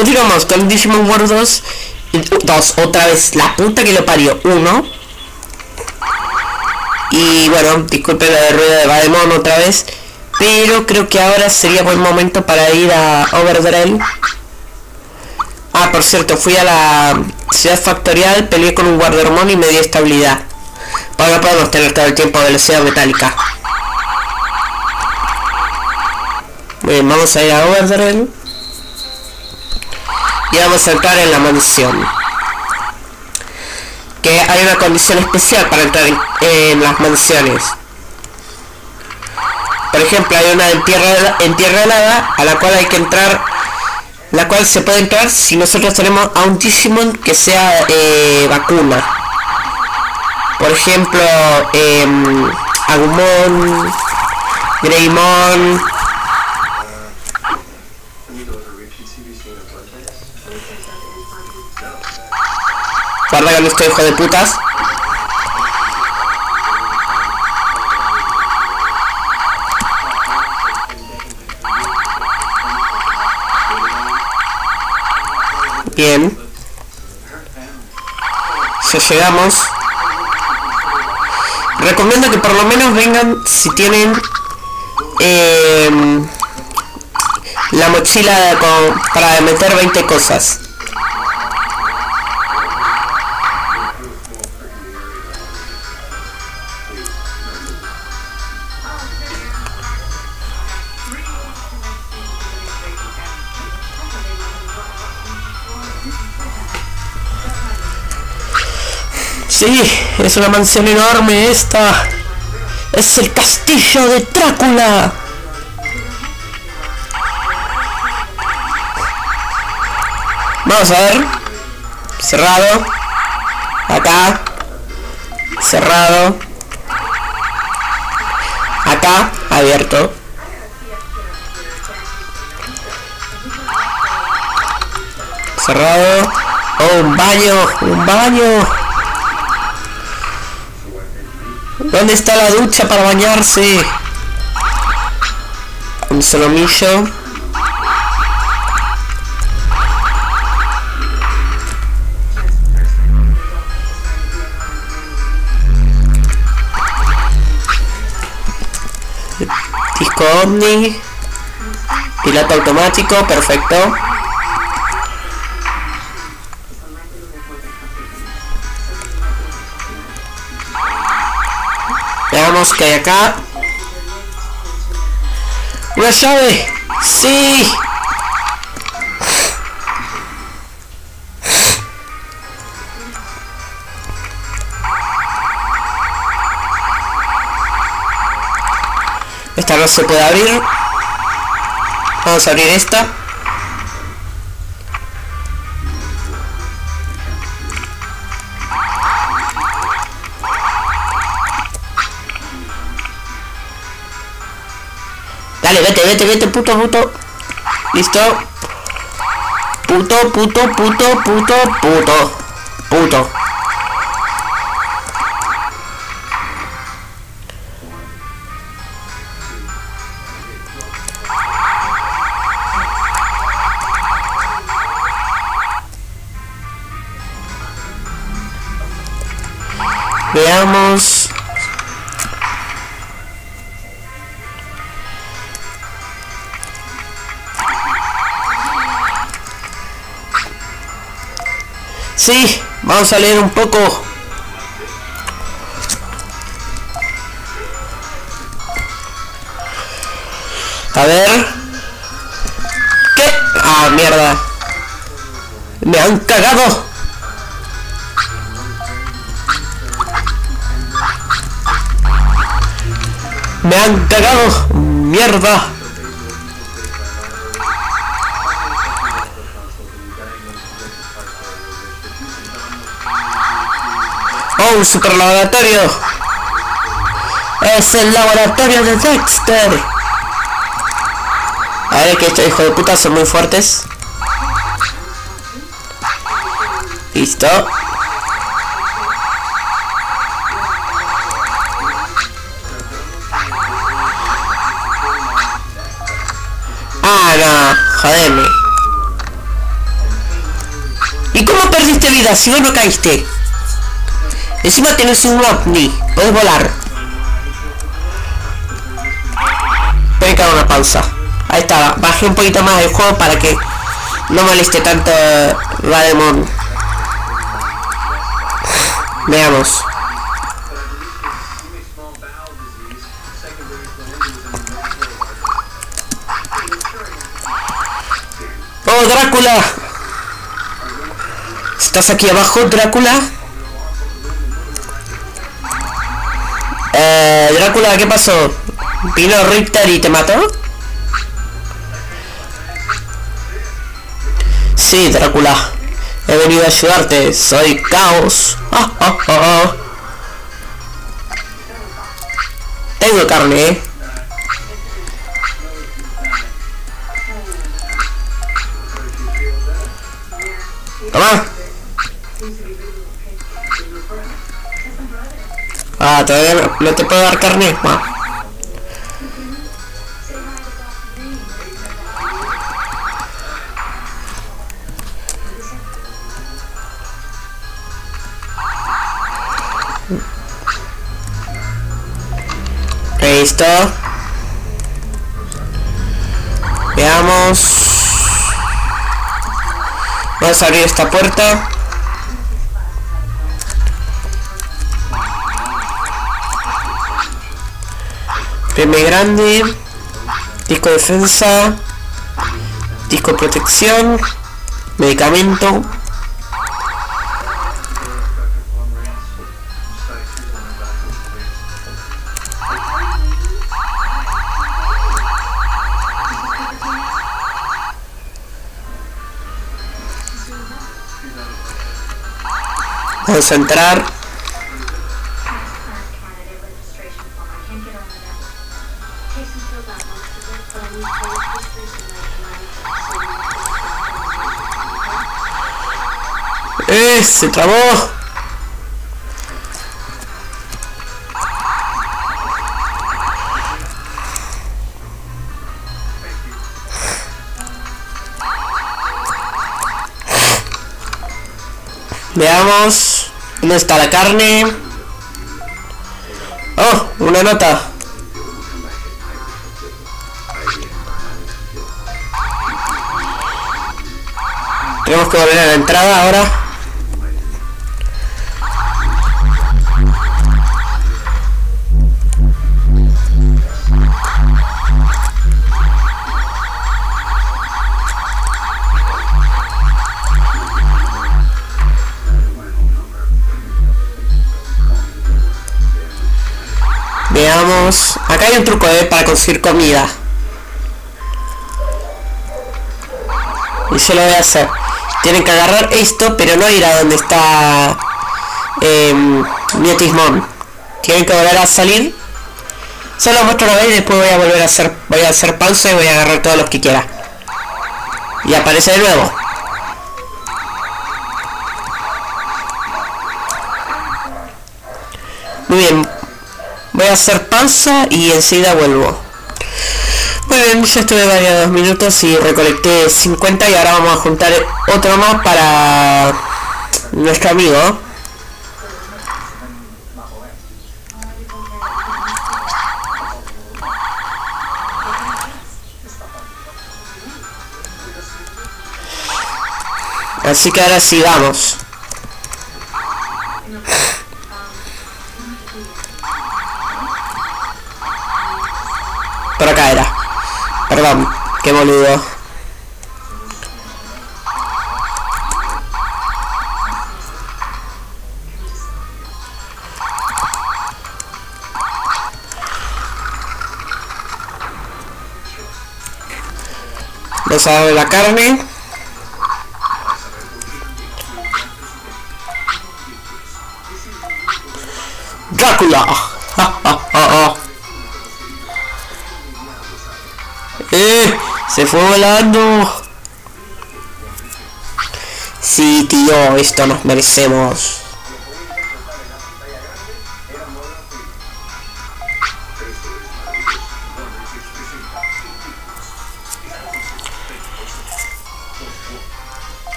Continuamos con Digimon World 2. 2, otra vez, la puta que lo parió. 1. Y bueno, disculpe la de rueda de Bademon otra vez. Pero creo que ahora sería buen momento para ir a Overdrive. Ah, por cierto, fui a la ciudad factorial, peleé con un guardarmón y me di estabilidad. Para no podemos tener todo el tiempo velocidad metálica. Bien, vamos a ir a Overdrive. Y vamos a entrar en la mansión. Que hay una condición especial para entrar en, las mansiones. Por ejemplo, hay una en tierra, en helada a la cual hay que entrar, la cual se puede entrar si nosotros tenemos a un Digimon que sea eh, vacuna. Por ejemplo, eh, Agumon, Greymon, Guarda no estoy hijo de putas. Bien. Si llegamos. Recomiendo que por lo menos vengan si tienen eh, la mochila con, para meter 20 cosas. Sí, es una mansión enorme esta. Es el castillo de Drácula. Vamos a ver. Cerrado. Acá. Cerrado. Acá. Abierto. Cerrado. Oh, un baño. Un baño. ¿Dónde está la ducha para bañarse? Un solomillo. Disco Omni. Piloto automático, perfecto. Veamos que hay acá. ¡Una llave! ¡Sí! Esta no se puede abrir. Vamos a abrir esta. Vete, vete, vete, puto, puto. Listo. Puto, puto, puto, puto, puto. Puto. Veamos. Sí, vamos a leer un poco. A ver. ¿Qué? Ah, mierda. Me han cagado. Me han cagado. Mierda. ¡Oh, un super laboratorio! ¡Es el laboratorio de Dexter! A ver que estos hijos de puta son muy fuertes. Listo. Ah, no, jodeme. no perdiste vida? Si vos no caíste. Encima tienes un ovni. Puedes volar. Voy a caer una pausa. Ahí está. Bajé un poquito más el juego para que no moleste tanto Rademon. Veamos. ¡Oh, Drácula! ¿Estás aquí abajo, Drácula? Drácula, ¿qué pasó? ¿Vino Richter y te mató? Sí, Drácula. He venido a ayudarte. Soy Caos. Ah, ah, ah. Tengo carne, ¿eh? Toma. Ah, todavía no, no te puedo dar carne. Ah. Listo. Veamos. Vamos a abrir esta puerta. Premio grande. Disco defensa. Disco protección. Medicamento. Vamos a entrar. ¡Se trabó! Veamos. ¿Dónde está la carne? Oh, una nota. Tenemos que volver a la entrada ahora. Acá hay un truco de para conseguir comida. Y se lo voy a hacer. Tienen que agarrar esto, pero no ir a donde está eh, Miotismon. Tienen que volver a salir. Solo muestro una vez y después voy a volver a hacer. Voy a hacer pausa y voy a agarrar todos los que quiera. Y aparece de nuevo. Muy bien, Voy a hacer pausa y enseguida vuelvo. Muy bien, ya estuve varios minutos y recolecté 50 y ahora vamos a juntar otro más para nuestro amigo. Así que ahora sí Por acá era. Perdón, qué boludo. Vamos a darle la carne. Drácula. Se fue volando. Sí, tío, esto nos merecemos.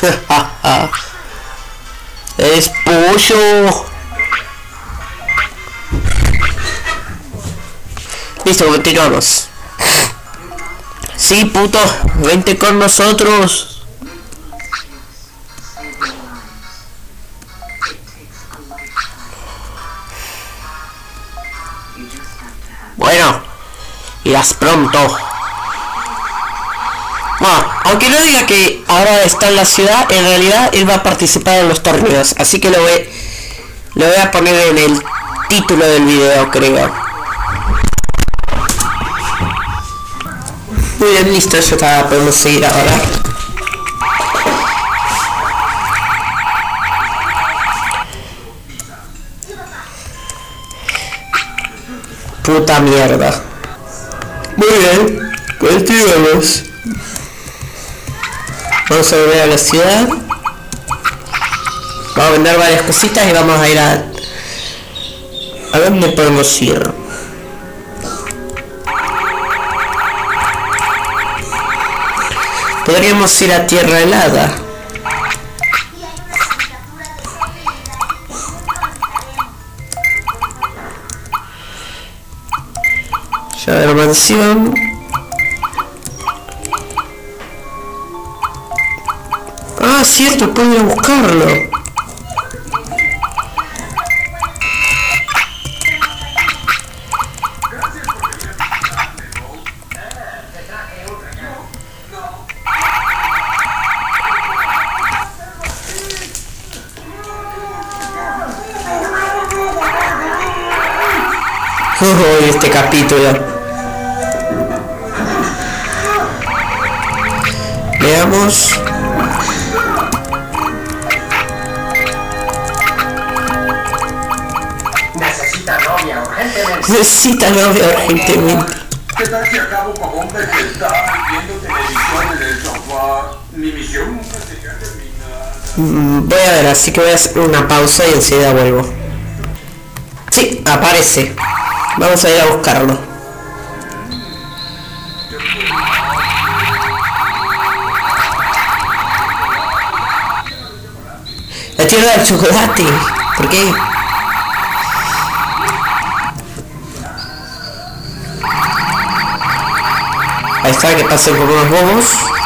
¡Es pollo! Listo, continuamos. Sí, puto, vente con nosotros. Bueno, irás pronto. Bueno, aunque no diga que ahora está en la ciudad, en realidad él va a participar en los torneos. Así que lo voy, lo voy a poner en el título del video, creo. Muy bien, listo, eso está, podemos seguir ahora. Puta mierda. Muy bien, continuamos. Vamos a volver a la ciudad. Vamos a vender varias cositas y vamos a ir a... ¿A dónde podemos ir? Podríamos ir a Tierra Helada. Ya de la mansión. Ah, cierto, puedo buscarlo. Este capítulo. Veamos. Necesita novia urgentemente. Necesita novia urgentemente. ¿Qué tal si acabo como un vegetal viendo televisión en el sofá? Mi misión nunca sería terminada. Mm, Voy a ver, así que voy a hacer una pausa y enseguida vuelvo. Sí, aparece. Vamos a ir a buscarlo. La tierra del chocolate. ¿Por qué? Ahí está, que pasen por unos bobos.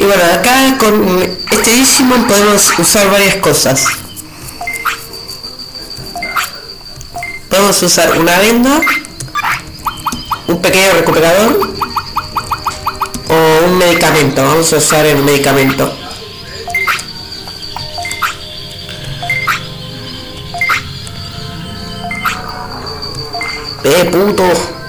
Y bueno, acá con este Digimon podemos usar varias cosas. Podemos usar una venda, un pequeño recuperador o un medicamento. Vamos a usar el medicamento. Eh, puto.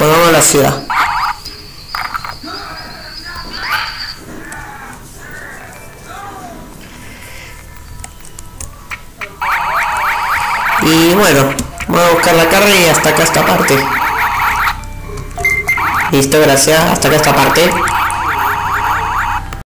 Volvamos a la ciudad. Y bueno, vamos a buscar la carne y hasta acá esta parte. Listo, gracias. Hasta acá esta parte.